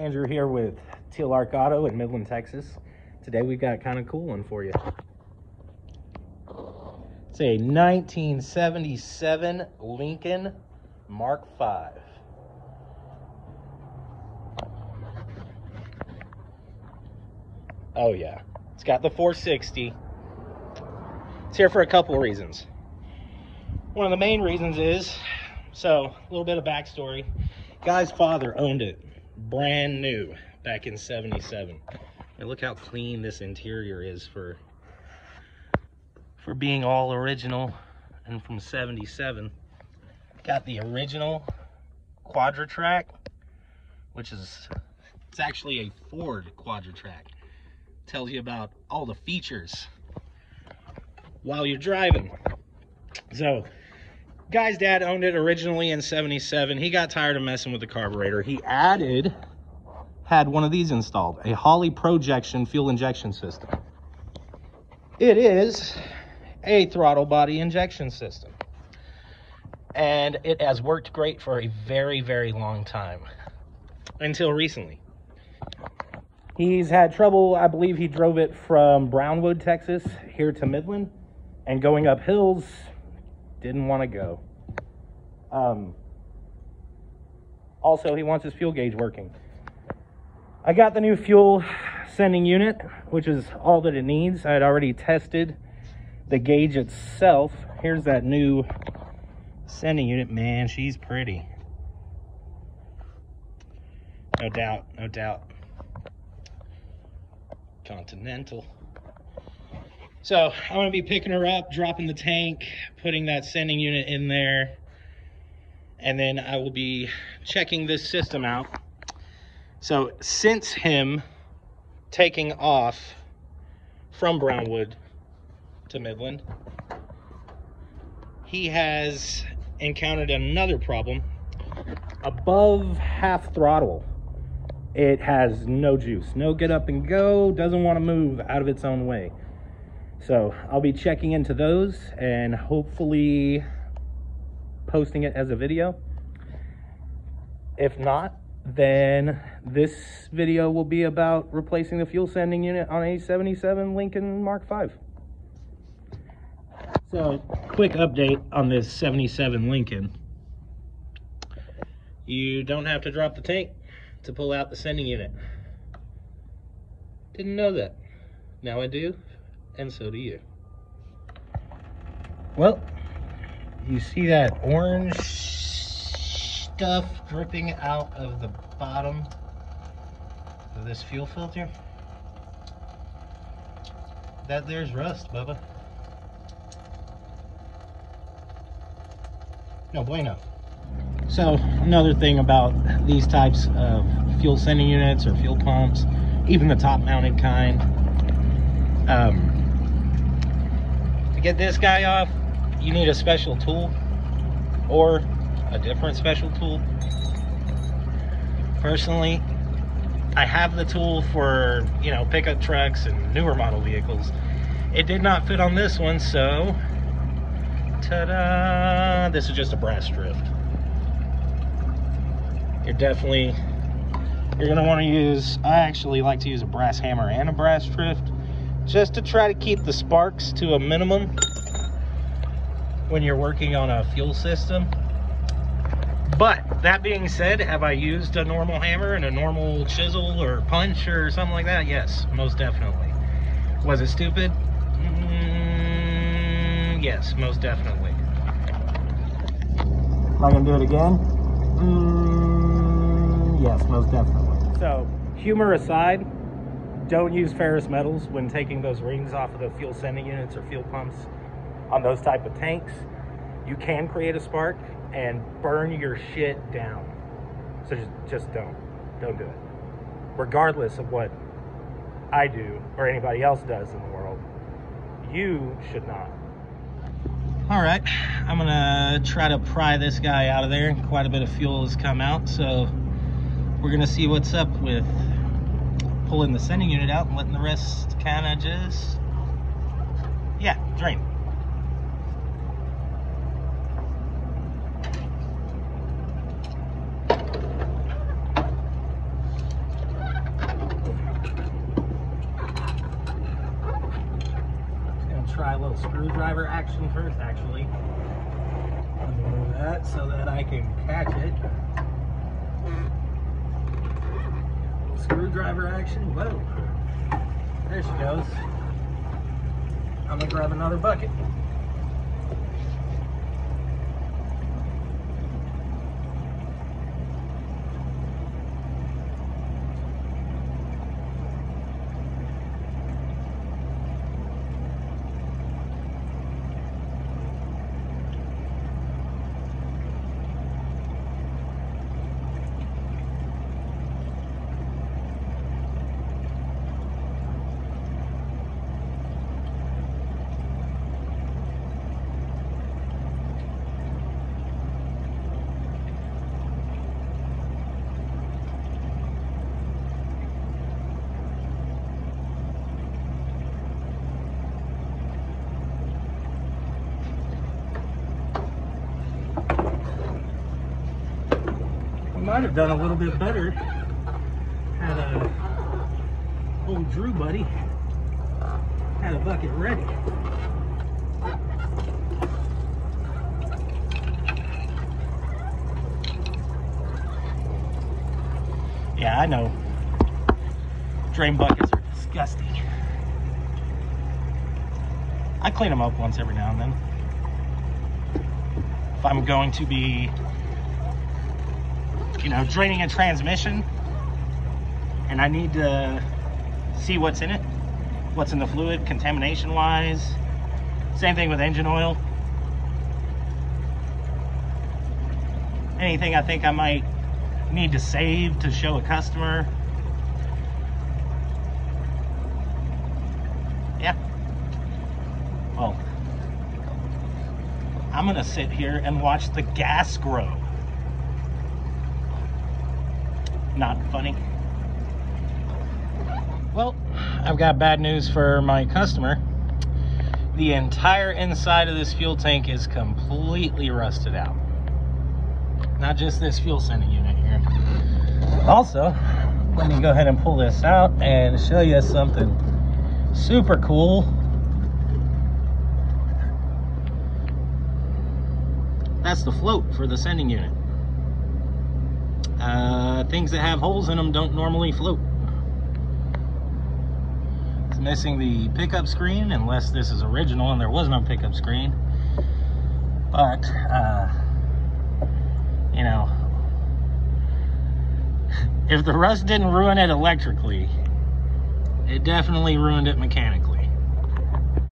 Andrew here with Teal Arc Auto in Midland, Texas. Today we've got kind of cool one for you. It's a 1977 Lincoln Mark V. Oh yeah, it's got the 460. It's here for a couple reasons. One of the main reasons is, so a little bit of backstory. Guy's father owned it, brand new, back in 77. And look how clean this interior is for, for being all original and from 77. Got the original Quadra-Trac, which is, it's actually a Ford Quadra-Trac. Tells you about all the features while you're driving. So, guy's dad owned it originally in 77. He got tired of messing with the carburetor. He added, had one of these installed, a Holley Pro-Jection fuel injection system. It is a throttle body injection system. And it has worked great for a very, very long time. Until recently. He's had trouble, I believe he drove it from Brownwood, Texas, here to Midland. And going up hills, didn't want to go. Um, also, he wants his fuel gauge working. I got the new fuel sending unit, which is all that it needs. I had already tested the gauge itself. Here's that new sending unit. Man, she's pretty. No doubt, no doubt. Continental. So I'm gonna be picking her up, dropping the tank, putting that sending unit in there, and then I will be checking this system out. So since him taking off from Brownwood to Midland, he has encountered another problem. Above half throttle, it has no juice, no get up and go, doesn't want to move out of its own way. So I'll be checking into those and hopefully posting it as a video. If not, then this video will be about replacing the fuel sending unit on a 77 Lincoln Mark V. So, quick update on this 77 Lincoln. You don't have to drop the tank to pull out the sending unit. Didn't know that. Now I do and so do you. Well, you see that orange stuff dripping out of the bottom of this fuel filter? That there's rust, Bubba. No bueno. So, another thing about these types of fuel sending units or fuel pumps, even the top mounted kind, um, to get this guy off, you need a special tool or a different special tool. Personally, I have the tool for, you know, pickup trucks and newer model vehicles. It did not fit on this one, so ta-da! This is just a brass drift. You're definitely, you're gonna wanna use, I actually like to use a brass hammer and a brass drift just to try to keep the sparks to a minimum when you're working on a fuel system. But that being said, have I used a normal hammer and a normal chisel or punch or something like that? Yes, most definitely. Was it stupid? Mm, yes, most definitely. Am I gonna do it again? Mm, yes, most definitely. So, humor aside, don't use ferrous metals when taking those rings off of the fuel sending units or fuel pumps on those type of tanks. You can create a spark and burn your shit down. So just, just don't. Don't do it. Regardless of what I do or anybody else does in the world, you should not. All right, I'm gonna try to pry this guy out of there. Quite a bit of fuel has come out, so we're gonna see what's up with pulling the sending unit out and letting the rest kind of just, yeah, drain. try a little screwdriver action first actually that so that I can catch it Screwdriver action, whoa. There she goes. I'm gonna grab another bucket. Might have done a little bit better had a old Drew buddy had a bucket ready. Yeah, I know. Drain buckets are disgusting. I clean them up once every now and then. If I'm going to be you know, draining a transmission and I need to see what's in it, what's in the fluid, contamination wise. Same thing with engine oil. Anything I think I might need to save to show a customer. Yeah. Well, I'm gonna sit here and watch the gas grow. Not funny. Well, I've got bad news for my customer. The entire inside of this fuel tank is completely rusted out. Not just this fuel sending unit here. Also, let me go ahead and pull this out and show you something super cool. That's the float for the sending unit. Uh, things that have holes in them don't normally float. It's missing the pickup screen, unless this is original and there was no pickup screen. But, uh, you know, if the rust didn't ruin it electrically, it definitely ruined it mechanically.